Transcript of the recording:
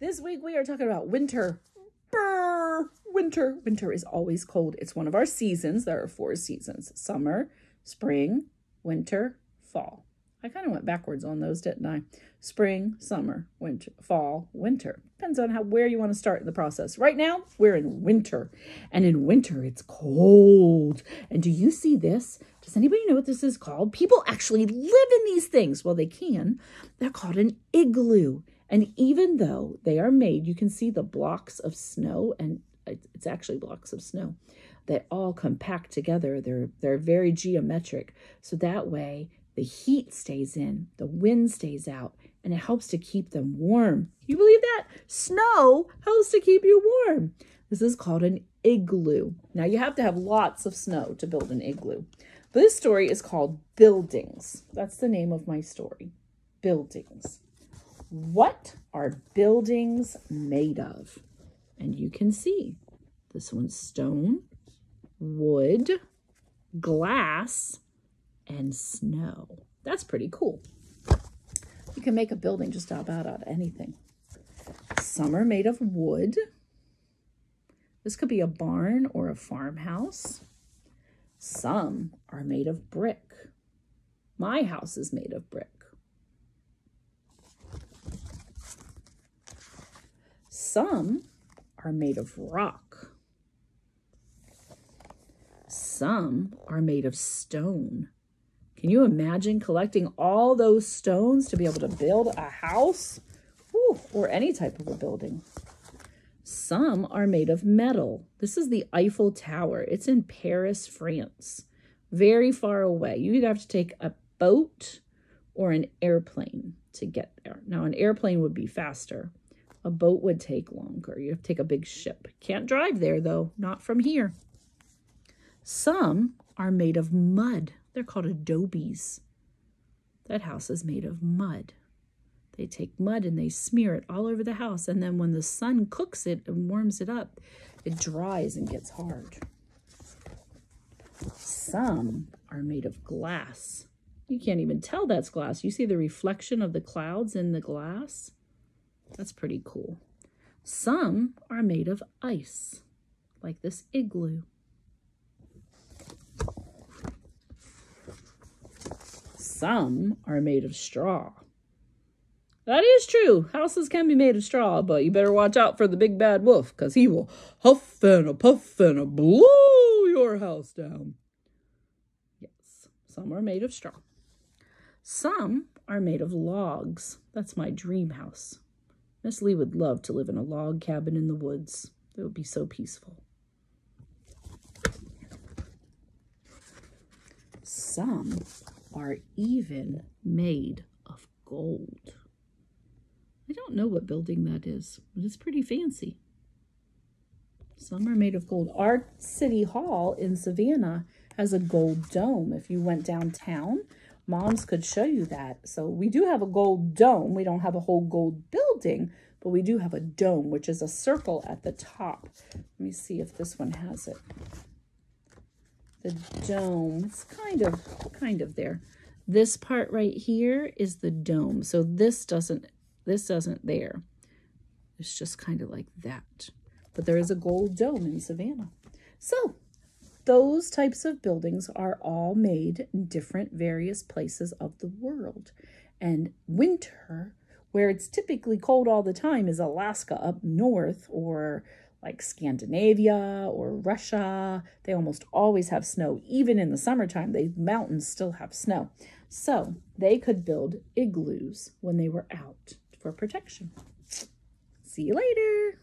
This week we are talking about winter. Brr, winter. Winter is always cold. It's one of our seasons. There are four seasons summer, spring, winter, fall. I kind of went backwards on those, didn't I? Spring, summer, winter, fall, winter. Depends on how where you want to start in the process. Right now, we're in winter. And in winter, it's cold. And do you see this? Does anybody know what this is called? People actually live in these things. Well, they can. They're called an igloo. And even though they are made, you can see the blocks of snow, and it's actually blocks of snow that all compact together. They're they're very geometric. So that way the heat stays in, the wind stays out, and it helps to keep them warm. You believe that? Snow helps to keep you warm. This is called an igloo. Now you have to have lots of snow to build an igloo. This story is called Buildings. That's the name of my story. Buildings. What are buildings made of? And you can see this one's stone, wood, glass, and snow. That's pretty cool. You can make a building just about out of anything. Some are made of wood. This could be a barn or a farmhouse. Some are made of brick. My house is made of brick. Some are made of rock. Some are made of stone. Can you imagine collecting all those stones to be able to build a house Whew, or any type of a building? Some are made of metal. This is the Eiffel Tower. It's in Paris, France, very far away. You either have to take a boat or an airplane to get there. Now, an airplane would be faster. A boat would take longer. You have to take a big ship. Can't drive there, though, not from here. Some are made of mud. They're called adobes. That house is made of mud. They take mud and they smear it all over the house. And then when the sun cooks it and warms it up, it dries and gets hard. Some are made of glass. You can't even tell that's glass. You see the reflection of the clouds in the glass? That's pretty cool. Some are made of ice, like this igloo. Some are made of straw. That is true. Houses can be made of straw, but you better watch out for the big bad wolf, because he will huff and a puff and a blow your house down. Yes, some are made of straw. Some are made of logs. That's my dream house. Miss Lee would love to live in a log cabin in the woods. It would be so peaceful. Some are even made of gold. I don't know what building that is, but it's pretty fancy. Some are made of gold. Our city hall in Savannah has a gold dome. If you went downtown, moms could show you that. So we do have a gold dome. We don't have a whole gold building, but we do have a dome, which is a circle at the top. Let me see if this one has it the dome. It's kind of, kind of there. This part right here is the dome. So this doesn't, this doesn't there. It's just kind of like that. But there is a gold dome in Savannah. So those types of buildings are all made in different various places of the world. And winter, where it's typically cold all the time, is Alaska up north or like Scandinavia or Russia. They almost always have snow. Even in the summertime, the mountains still have snow. So they could build igloos when they were out for protection. See you later.